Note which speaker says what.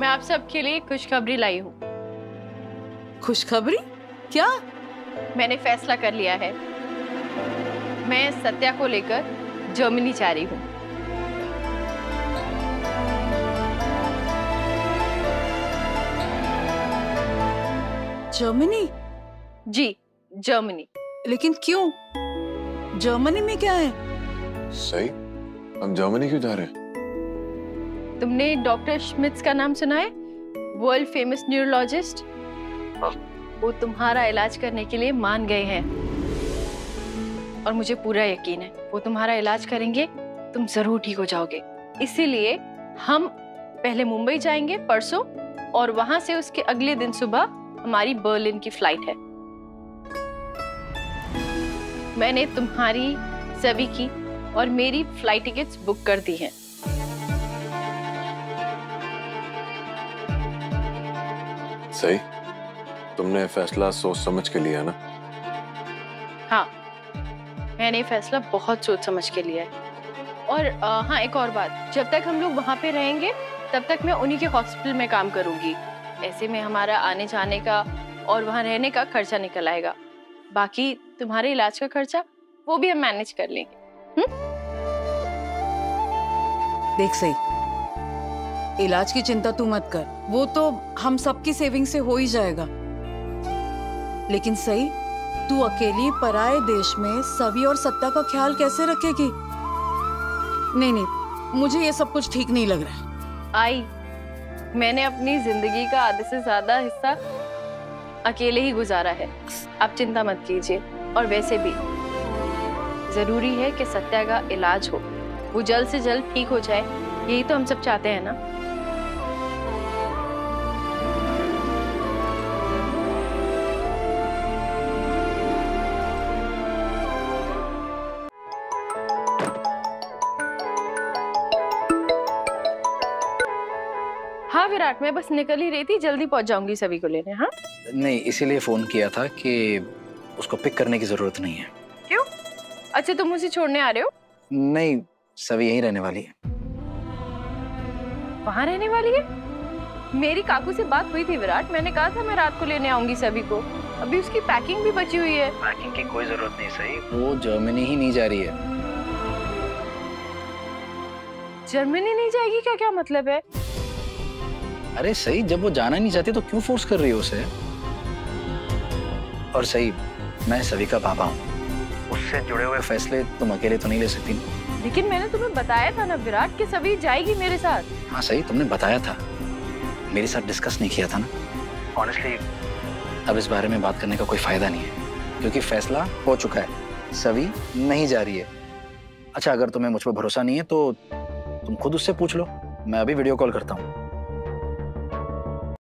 Speaker 1: मैं आप सबके लिए खुशखबरी लाई हूँ।
Speaker 2: खुशखबरी? क्या?
Speaker 1: मैंने फैसला कर लिया है। मैं सत्या को लेकर जर्मनी जा रही हूँ।
Speaker 2: जर्मनी?
Speaker 1: जी जर्मनी।
Speaker 2: लेकिन क्यों? जर्मनी में क्या है?
Speaker 3: सही? हम जर्मनी क्यों जा रहे हैं?
Speaker 1: तुमने डॉक्टर श्मिट्स का नाम सुना है? वर्ल्ड फ़ेमस न्यूरोलॉजिस्ट वो तुम्हारा इलाज करने के लिए मान गए हैं। और मुझे पूरा यकीन है वो तुम्हारा इलाज करेंगे तुम ज़रूर ठीक हो जाओगे। इसीलिए हम पहले मुंबई जाएँगे परसों और वहाँ से उसके अगले दिन सुबह हमारी बर्लिन की फ़्लाइट है। मैंने तुम्हारी सभी की और मेरी फ़्लाइट टिकट्स बुक कर दी हैं।
Speaker 3: सही? तुमने फैसला सोच समझ के लिया ना?
Speaker 1: हाँ। मैंने फैसला बहुत सोच समझ के लिया है। और आ, हाँ एक और बात। जब तक हम लोग वहाँ पे रहेंगे तब तक मैं उन्हीं के हॉस्पिटल में काम करूँगी। ऐसे में हमारा आने जाने का और वहाँ रहने का खर्चा निकल आएगा। बाकी तुम्हारे इलाज का खर्चा वो भी हम मैनेज कर लेंगे।
Speaker 2: देख सही। इलाज की चिंता तू मत कर। वो तो हम सबकी सेविंग से हो ही जाएगा। लेकिन सही तू अकेली पराए देश में सभी और सत्ता का ख्याल कैसे रखेगी? नहीं नहीं, मुझे ये सब कुछ ठीक नहीं लग रहा है।
Speaker 1: आई, मैंने अपनी ज़िंदगी का आधे से ज़्यादा हिस्सा अकेले ही गुजारा है। आप चिंता मत कीजिए, और वैसे भी ज़रूरी है कि सत्या का इलाज हो। वो जल्द से जल्द ठीक हो जाए, यही तो हम सब चाहते हैं ना? हाँ विराट मैं बस निकल ही रही थी जल्दी पहुँच जाऊँगी सभी को लेने हाँ?
Speaker 4: नहीं इसीलिए फ़ोन किया था कि उसको पिक करने की ज़रूरत नहीं है।
Speaker 1: क्यों? अच्छा तुम उसे छोड़ने आ रहे हो?
Speaker 4: नहीं सभी यहीं रहने वाली है।
Speaker 1: वहाँ रहने वाली है? मेरी काकू से बात हुई थी विराट। मैंने कहा था मैं रात को लेने आऊँगी सभी को। अभी उसकी पैकिंग भी बची हुई है।
Speaker 4: पैकिंग की कोई ज़रूरत नहीं सही। वो जर्मनी ही नहीं जा रही है।
Speaker 1: जर्मनी नहीं जाएगी क्या? क्या मतलब है?
Speaker 4: अरे सही जब वो जाना नहीं चाहती तो क्यों फोर्स कर रही हो उसे? और सही मैं सभी का पापा हूँ। उससे जुड़े हुए फैसले तुम अकेले तो नहीं ले सकती।
Speaker 1: लेकिन मैंने तुम्हें बताया था ना विराट कि सभी जाएगी मेरे साथ।
Speaker 4: हाँ सही तुमने बताया था। मेरे साथ डिस्कस नहीं किया था ना। ऑनेस्टली अब इस बारे में बात करने का कोई फ़ायदा नहीं है क्योंकि फैसला हो चुका है। सभी नहीं जा रही है। अच्छा अगर तुम्हें मुझ पर भरोसा नहीं है तो तुम खुद उससे पूछ लो। मैं अभी वीडियो कॉल करता हूँ।